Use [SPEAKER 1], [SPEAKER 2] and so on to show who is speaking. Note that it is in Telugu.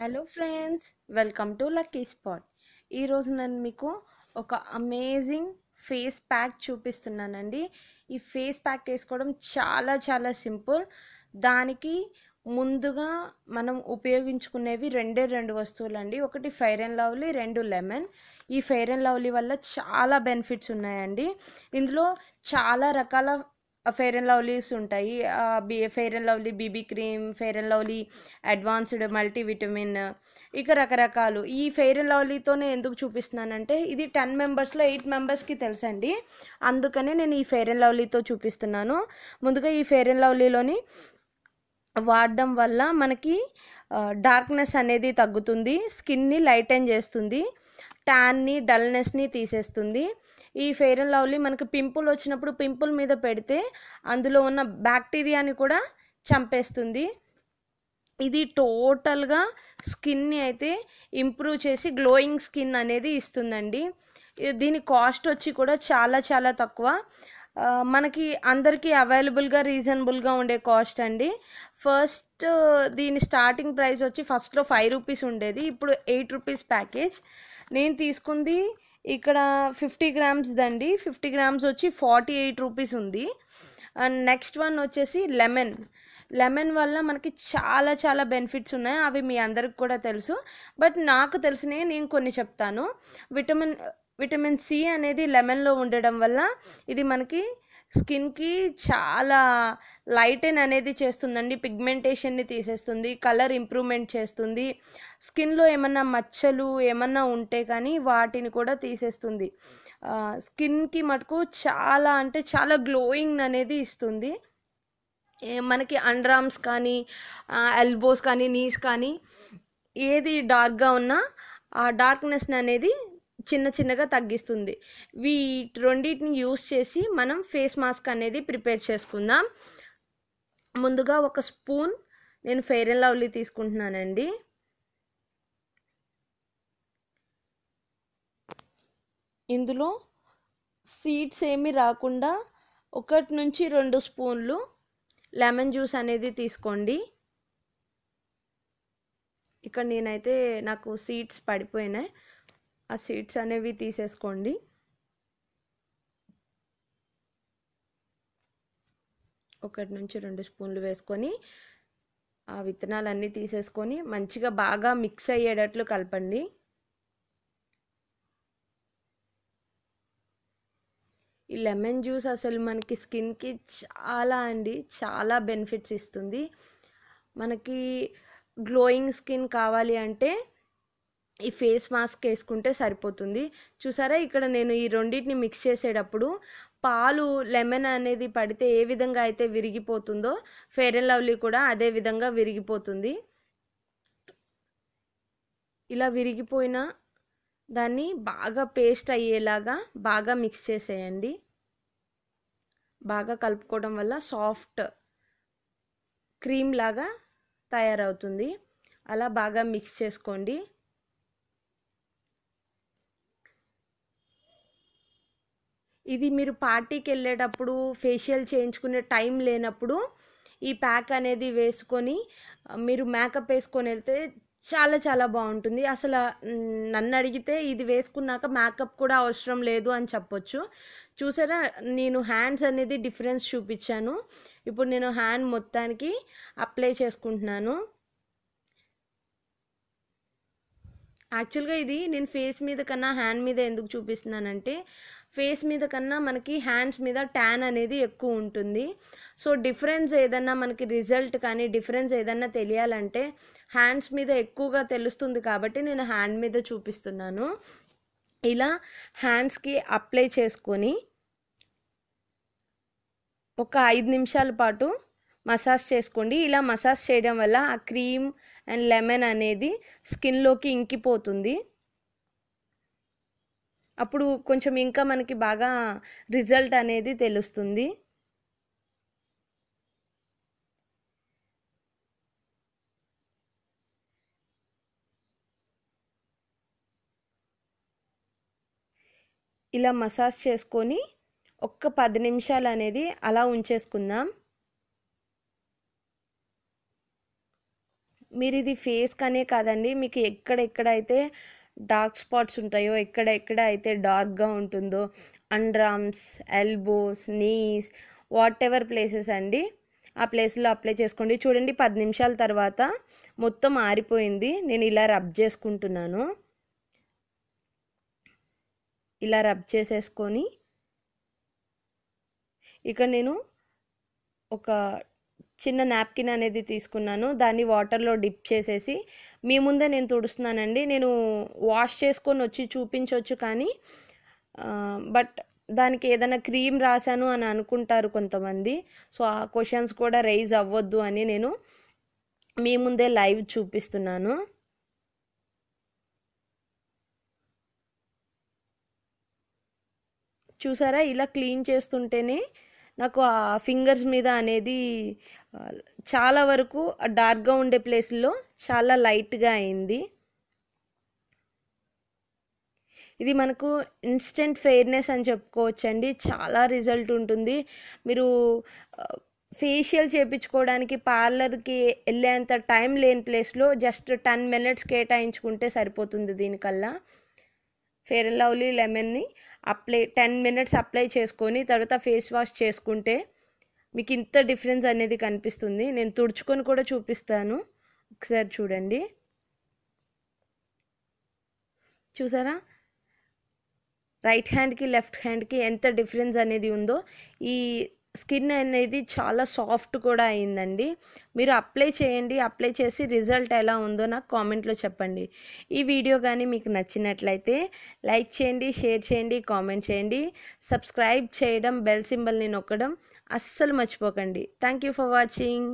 [SPEAKER 1] Hello friends welcome to lucky spot ఈరోజు నేను మీకు ఒక అమేజింగ్ ఫేస్ ప్యాక్ చూపిస్తున్నానండి. ఈ ఫేస్ ప్యాక్ వేసుకోవడం చాలా చాలా సింపుల్. దానికి ముందుగా మనం ఉపయోగించుకునేవి రెండే రెండు వస్తువులు అండి ఒకటి ఫైర్ అండ్ లవ్లీ రెండు లెమన్ ఈ ఫెయిర్ అండ్ లవ్లీ వల్ల చాలా బెనిఫిట్స్ ఉన్నాయండి. ఇందులో చాలా రకాల ఫెయిర్ అండ్ లవ్లీస్ ఉంటాయి. Be fair and lovely BB cream fair and lovely advanced multivitamin ఇక రకరకాలు. ఈ ఫెయిర్ అండ్ లవ్లీతోనే ఎందుకు చూపిస్తున్నానంటే ఇది టెన్ మెంబర్స్లో ఎయిట్ మెంబర్స్కి తెలుసండి. అందుకనే నేను ఈ ఫెయిర్ అండ్ లవ్లీతో చూపిస్తున్నాను. ముందుగా ఈ ఫెయిర్ అండ్ లవ్లీలోని వాడడం వల్ల మనకి డార్క్నెస్ అనేది తగ్గుతుంది స్కిన్ని లైటెన్ చేస్తుంది ట్యాన్ని డల్నెస్ని తీసేస్తుంది. ఈ ఫెయిర్ అండ్ లవ్లీ మనకు పింపుల్ వచ్చినప్పుడు పింపుల్ మీద పెడితే అందులో ఉన్న బ్యాక్టీరియాని కూడా చంపేస్తుంది. ఇది టోటల్గా స్కిన్ని అయితే ఇంప్రూవ్ చేసి గ్లోయింగ్ స్కిన్ అనేది ఇస్తుందండి. దీని కాస్ట్ వచ్చి కూడా చాలా చాలా తక్కువ. మనకి అందరికీ అవైలబుల్గా రీజనబుల్గా ఉండే కాస్ట్ అండి. ఫస్ట్ దీని స్టార్టింగ్ ప్రైస్ వచ్చి ఫస్ట్లో ఫైవ్ రూపీస్ ఉండేది. ఇప్పుడు ఎయిట్ రూపీస్ ప్యాకేజ్. నేను తీసుకుంది ఇక్కడ ఫిఫ్టీ గ్రామ్స్ దండి. ఫిఫ్టీ గ్రామ్స్ వచ్చి ఫార్టీ ఎయిట్ రూపీస్ ఉంది. అండ్ నెక్స్ట్ వన్ వచ్చేసి లెమన్. లెమన్ వల్ల మనకి చాలా చాలా బెనిఫిట్స్ ఉన్నాయి. అవి మీ అందరికి కూడా తెలుసు. బట్ నాకు తెలిసినవి నేను కొన్ని చెప్తాను. విటమిన్ విటమిన్ సి అనేది లెమన్లో ఉండడం వల్ల ఇది మనకి స్కిన్కి చాలా లైటెన్ అనేది చేస్తుందండి. పిగ్మెంటేషన్ని తీసేస్తుంది కలర్ ఇంప్రూవ్మెంట్ చేస్తుంది. స్కిన్లో ఏమన్నా మచ్చలు ఏమన్నా ఉంటే కానీ వాటిని కూడా తీసేస్తుంది. స్కిన్కి మటుకు చాలా అంటే చాలా గ్లోయింగ్ అనేది ఇస్తుంది. మనకి అండర్ ఆర్మ్స్ కానీ ఎల్బోస్ కానీ నీస్ కానీ ఏది డార్క్గా ఉన్నా ఆ డార్క్నెస్ అనేది చిన్న చిన్నగా తగ్గిస్తుంది. వీటి రెండింటిని యూస్ చేసి మనం ఫేస్ మాస్క్ అనేది ప్రిపేర్ చేసుకుందాం. ముందుగా ఒక స్పూన్ నేను ఫెయిర్ అండ్ లవ్లీ తీసుకుంటున్నానండి. ఇందులో సీడ్స్ ఏమీ రాకుండా ఒకటి నుంచి రెండు స్పూన్లు లెమన్ జ్యూస్ అనేది తీసుకోండి. ఇక్కడ నేనైతే నాకు సీడ్స్ పడిపోయినాయి. ఆ సీడ్స్ అనేవి తీసేసుకోండి. ఒకటి నుంచి రెండు స్పూన్లు వేసుకొని ఆ విత్తనాలన్నీ తీసేసుకొని మంచిగా బాగా మిక్స్ అయ్యేటట్లు కలపండి. ఈ లెమన్ జ్యూస్ అసలు మనకి స్కిన్కి చాలా అండి చాలా బెనిఫిట్స్ ఇస్తుంది. మనకి గ్లోయింగ్ స్కిన్ కావాలి అంటే ఈ ఫేస్ మాస్క్ వేసుకుంటే సరిపోతుంది. చూసారా? ఇక్కడ నేను ఈ రెండింటిని మిక్స్ చేసేటప్పుడు పాలు లెమన్ అనేది పడితే ఏ విధంగా అయితే విరిగిపోతుందో ఫెయిర్ అండ్ లవ్లీ కూడా అదే విధంగా విరిగిపోతుంది. ఇలా విరిగిపోయిన దాన్ని బాగా పేస్ట్ అయ్యేలాగా బాగా మిక్స్ చేసేయండి. బాగా కలుపుకోవడం వల్ల సాఫ్ట్ క్రీమ్ లాగా తయారవుతుంది. అలా బాగా మిక్స్ చేసుకోండి. ఇది మీరు పార్టీకి వెళ్ళేటప్పుడు ఫేషియల్ చేయించుకునే టైం లేనప్పుడు ఈ ప్యాక్ అనేది వేసుకొని మీరు మేకప్ వేసుకొని వెళ్తే చాలా చాలా బాగుంటుంది. అసలు నన్ను అడిగితే ఇది వేసుకున్నాక మేకప్ కూడా అవసరం లేదు అని చెప్పొచ్చు. చూసారా? నేను హ్యాండ్స్ అనేది డిఫరెన్స్ చూపించాను. ఇప్పుడు నేను హ్యాండ్ మొత్తానికి అప్లై చేసుకుంటున్నాను. యాక్చువల్గా ఇది నేను ఫేస్ మీద కన్నా హ్యాండ్ మీద ఎందుకు చూపిస్తున్నానంటే ఫేస్ మీద కన్నా మనకి హ్యాండ్స్ మీద ట్యాన్ అనేది ఎక్కువ ఉంటుంది. సో డిఫరెన్స్ ఏదన్నా మనకి రిజల్ట్ కానీ డిఫరెన్స్ ఏదన్నా తెలియాలంటే హ్యాండ్స్ మీద ఎక్కువగా తెలుస్తుంది కాబట్టి నేను హ్యాండ్ మీద చూపిస్తున్నాను. ఇలా హ్యాండ్స్కి అప్లై చేసుకొని ఒక ఐదు నిమిషాల పాటు మసాజ్ చేసుకోండి. ఇలా మసాజ్ చేయడం వల్ల ఆ క్రీమ్ అండ్ లెమన్ అనేది స్కిన్లోకి ఇంకిపోతుంది. అప్పుడు కొంచెం ఇంకా మనకి బాగా రిజల్ట్ అనేది తెలుస్తుంది. ఇలా మసాజ్ చేసుకొని ఒక్క పది నిమిషాలు అనేది అలా ఉంచేసుకుందాం. మీరు ఇది ఫేస్ కనే కాదండి మీకు ఎక్కడెక్కడైతే డార్క్ స్పాట్స్ ఉంటాయో ఎక్కడెక్కడ అయితే డార్క్గా ఉంటుందో underarms elbows knees whatever places అండి ఆ ప్లేస్లో అప్లై చేసుకోండి. చూడండి పది నిమిషాల తర్వాత మొత్తం ఆరిపోయింది. నేను ఇలా రబ్ చేసుకుంటున్నాను. ఇలా రబ్ చేసేసుకొని ఇక నేను ఒక చిన్న నాప్కిన్ అనేది తీసుకున్నాను. దాన్ని వాటర్లో డిప్ చేసేసి మీ ముందే నేను తుడుస్తున్నానండి. నేను వాష్ చేసుకొని వచ్చి చూపించవచ్చు కానీ బట్ దానికి ఏదైనా క్రీమ్ రాశాను అని అనుకుంటారు కొంతమంది. సో ఆ క్వశ్చన్స్ కూడా రైజ్ అవ్వద్దు అని నేను మీ ముందే లైవ్ చూపిస్తున్నాను. చూసారా? ఇలా క్లీన్ చేస్తుంటేనే నాకు ఆ ఫింగర్స్ మీద అనేది చాలా వరకు డార్క్గా ఉండే ప్లేస్లో చాలా లైట్గా అయింది. ఇది మనకు ఇన్స్టెంట్ ఫెయిర్నెస్ అని చెప్పుకోవచ్చండి. చాలా రిజల్ట్ ఉంటుంది. మీరు ఫేషియల్ చేయించుకోవడానికి పార్లర్కి వెళ్ళేంత టైం లేని ప్లేస్లో జస్ట్ టెన్ మినిట్స్ కేటాయించుకుంటే సరిపోతుంది దీనికల్లా. ఫేర్ అండ్ లవ్లీ లెమన్ని. అప్లై టెన్ మినిట్స్ అప్లై చేసుకొని తర్వాత ఫేస్ వాష్ చేసుకుంటే మీకు ఇంత డిఫరెన్స్ అనేది కనిపిస్తుంది. నేను తుడుచుకొని కూడా చూపిస్తాను. ఒకసారి చూడండి. చూసారా? రైట్ హ్యాండ్కి లెఫ్ట్ హ్యాండ్కి ఎంత డిఫరెన్స్ అనేది ఉందో ఈ స్కిన్ అనేది చాలా సాఫ్ట్ కూడా అయిందండి. మీరు అప్లై చేయండి. అప్లై చేసి రిజల్ట్ ఎలా ఉందో నాకు కామెంట్లో చెప్పండి. ఈ వీడియో కానీ మీకు నచ్చినట్లయితే లైక్ చేయండి షేర్ చేయండి కామెంట్ చేయండి. సబ్స్క్రైబ్ చేయడం బెల్ సింబల్ని నొక్కడం అస్సలు మర్చిపోకండి. Thank you for watching.